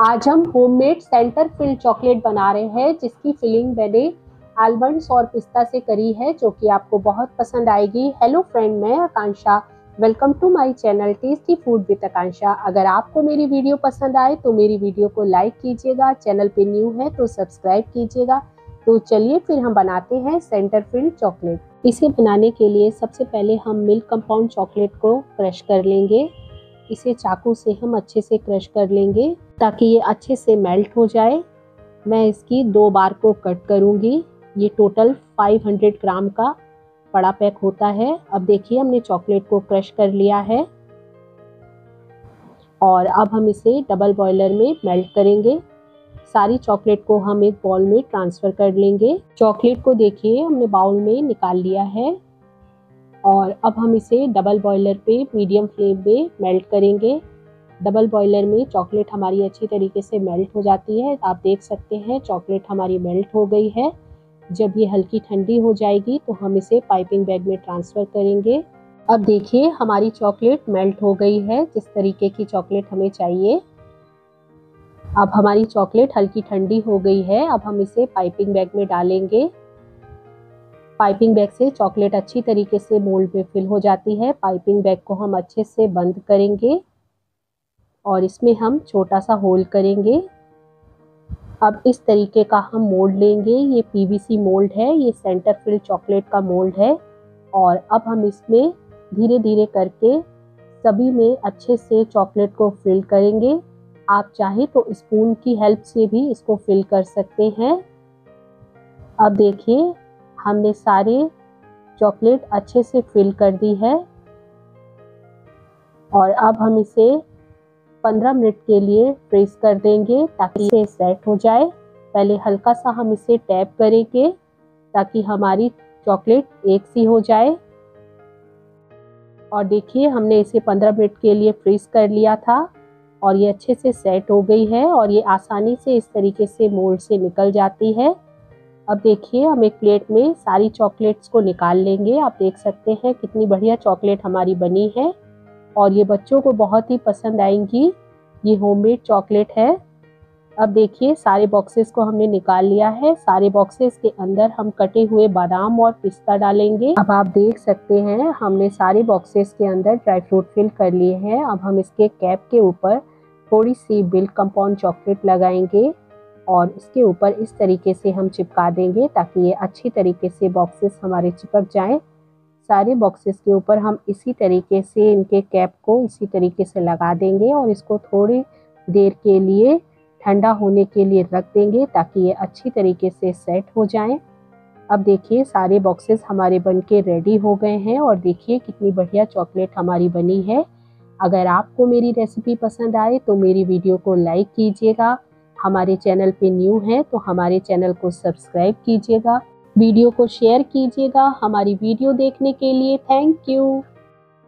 आज हम homemade centre filled chocolate बना रहे हैं, जिसकी फिलिंग मैंने आलमंड्स और पिस्ता से करी है, जो कि आपको बहुत पसंद आएगी। हेलो फ्रेंड मैं Akanksha. Welcome to my channel tasty food with Akanksha. अगर आपको मेरी वीडियो पसंद आए तो मेरी वीडियो को लाइक कीजिएगा। चैनल पे न्यू है तो सब्सक्राइब कीजिएगा। तो चलिए फिर हम बनाते हैं सेंटर फिल्ड चॉकलेट इसे बनाने के लिए सबसे पहले हम मिल्क कंपाउंड चॉकलेट को क्रश कर लेंगे। इसे चाकू से हम अच्छे से क्रश कर लेंगे। ताकि ये अच्छे से मेल्ट हो जाए। मैं इसकी दो बार को कट करूँगी। ये टोटल 500 ग्राम का बड़ा पैक होता है। अब देखिए, हमने चॉकलेट को क्रश कर लिया है। और अब हम इसे डबल बॉयलर में मेल्ट करेंगे। सारी चॉकलेट को हम एक बॉल में ट्रांसफ़र कर लेंगे। चॉकलेट को देखिए, हमने बाउल में निकाल लिया है। और अब हम इसे डबल बॉयलर पे मीडियम फ्लेम पे मेल्ट करेंगे। डबल बॉयलर में चॉकलेट हमारी अच्छी तरीके से मेल्ट हो जाती है। आप देख सकते हैं, चॉकलेट हमारी मेल्ट हो गई है। जब ये हल्की ठंडी हो जाएगी तो हम इसे पाइपिंग बैग में ट्रांसफ़र करेंगे। अब देखिए, हमारी चॉकलेट मेल्ट हो गई है। जिस तरीके की चॉकलेट हमें चाहिए। अब हमारी चॉकलेट हल्की ठंडी हो गई है। अब हम इसे पाइपिंग बैग में डालेंगे। पाइपिंग बैग से चॉकलेट अच्छी तरीके से मोल्ड में फिल हो जाती है। पाइपिंग बैग को हम अच्छे से बंद करेंगे। और इसमें हम छोटा सा होल करेंगे। अब इस तरीके का हम मोल्ड लेंगे। ये पीवीसी मोल्ड है, ये सेंटर फिल चॉकलेट का मोल्ड है। और अब हम इसमें धीरे धीरे करके सभी में अच्छे से चॉकलेट को फिल करेंगे। आप चाहे तो स्पून की हेल्प से भी इसको फिल कर सकते हैं। अब देखिए, हमने सारे चॉकलेट अच्छे से फिल कर दी है। और अब हम इसे 15 मिनट के लिए प्रेस कर देंगे ताकि इसे सेट हो जाए। पहले हल्का सा हम इसे टैप करेंगे ताकि हमारी चॉकलेट एक सी हो जाए। और देखिए, हमने इसे 15 मिनट के लिए फ्रीज कर लिया था और ये अच्छे से सेट हो गई है और ये आसानी से इस तरीके से मोल्ड से निकल जाती है। अब देखिए, हम एक प्लेट में सारी चॉकलेट्स को निकाल लेंगे। आप देख सकते हैं कितनी बढ़िया चॉकलेट हमारी बनी है। और ये बच्चों को बहुत ही पसंद आएँगी। ये होममेड चॉकलेट है। अब देखिए, सारे बॉक्सेस को हमने निकाल लिया है। सारे बॉक्सेस के अंदर हम कटे हुए बादाम और पिस्ता डालेंगे। अब आप देख सकते हैं, हमने सारे बॉक्सेस के अंदर ड्राई फ्रूट फिल कर लिए हैं। अब हम इसके कैप के ऊपर थोड़ी सी मिल्क कंपाउंड चॉकलेट लगाएँगे और इसके ऊपर इस तरीके से हम चिपका देंगे ताकि ये अच्छी तरीके से बॉक्सेस हमारे चिपक जाएँ। सारे बॉक्सेस के ऊपर हम इसी तरीके से इनके कैप को इसी तरीके से लगा देंगे और इसको थोड़ी देर के लिए ठंडा होने के लिए रख देंगे ताकि ये अच्छी तरीके से सेट हो जाएँ। अब देखिए, सारे बॉक्सेस हमारे बन के रेडी हो गए हैं और देखिए कितनी बढ़िया चॉकलेट हमारी बनी है। अगर आपको मेरी रेसिपी पसंद आए तो मेरी वीडियो को लाइक कीजिएगा। हमारे चैनल पे न्यू है तो हमारे चैनल को सब्सक्राइब कीजिएगा। वीडियो को शेयर कीजिएगा। हमारी वीडियो देखने के लिए थैंक यू।